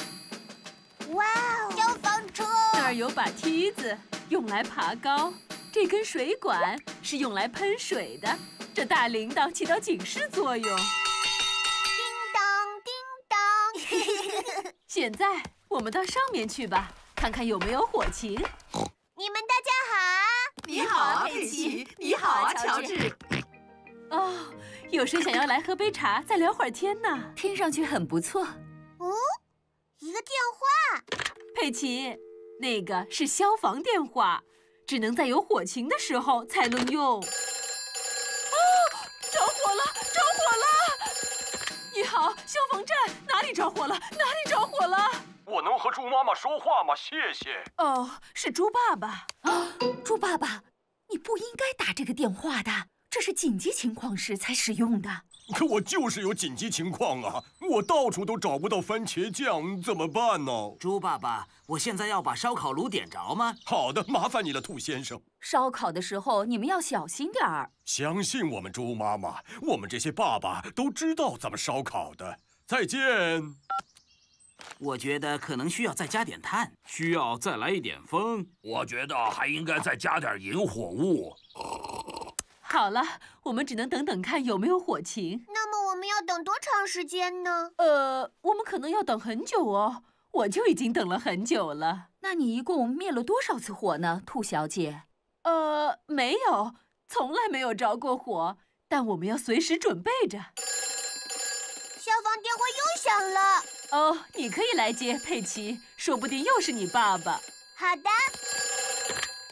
哇哦，消防车！那儿有把梯子，用来爬高；这根水管是用来喷水的；这大铃铛起到警示作用。叮当叮当。现在我们到上面去吧，看看有没有火情。你们大家好。你好啊，佩奇。你好啊，乔治。哦，有谁想要来喝杯茶，再聊会儿天呢？听上去很不错。哦，一个电话。佩奇，那个是消防电话，只能在有火情的时候才能用。哦，着火了！着火了！你好，消防站，哪里着火了？哪里着火了？我能和猪妈妈说话吗？谢谢。哦，是猪爸爸。啊，猪爸爸，你不应该打这个电话的。这是紧急情况时才使用的。可我就是有紧急情况啊！我到处都找不到番茄酱，怎么办呢？猪爸爸，我现在要把烧烤炉点着吗？好的，麻烦你了，兔先生。烧烤的时候你们要小心点儿。相信我们，猪妈妈，我们这些爸爸都知道怎么烧烤的。再见。我觉得可能需要再加点炭，需要再来一点风。我觉得还应该再加点引火物。好了，我们只能等等看有没有火情。那么我们要等多长时间呢？呃，我们可能要等很久哦。我就已经等了很久了。那你一共灭了多少次火呢，兔小姐？呃，没有，从来没有着过火。但我们要随时准备着。消防电话又响了。哦，你可以来接，佩奇。说不定又是你爸爸。好的。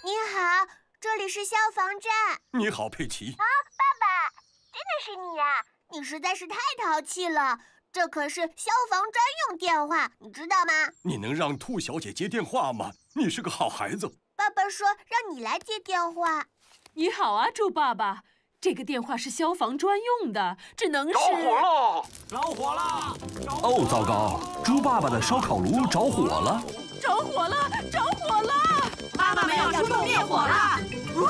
你好。这里是消防站。你好，佩奇。啊，爸爸，真的是你呀！你实在是太淘气了。这可是消防专用电话，你知道吗？你能让兔小姐接电话吗？你是个好孩子。爸爸说让你来接电话。你好啊，猪爸爸。这个电话是消防专用的，只能是……着火了！着火了！哦，糟糕！猪爸爸的烧烤炉着火了！着火了！着火了！妈妈们要出动灭火了！哇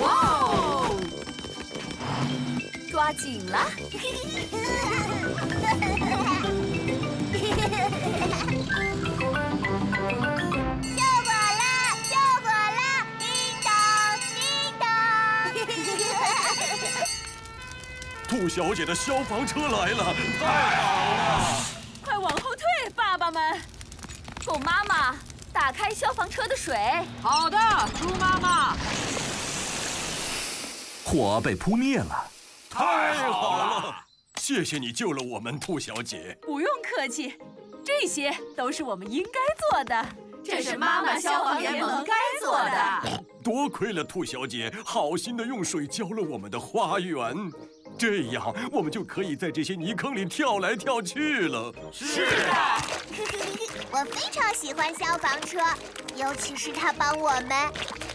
哦！抓紧了！救火了！救火了！叮当叮当！兔小姐的消防车来了，太好了！快往后退，爸爸们！狗妈妈。打开消防车的水。好的，猪妈妈。火被扑灭了，太好了！谢谢你救了我们，兔小姐。不用客气，这些都是我们应该做的。这是妈妈消防联盟该做的。多亏了兔小姐好心的用水浇了我们的花园，这样我们就可以在这些泥坑里跳来跳去了。是的。我非常喜欢消防车，尤其是它帮我们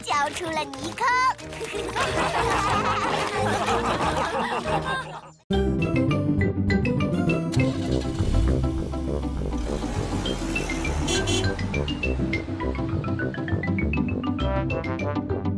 浇出了泥坑。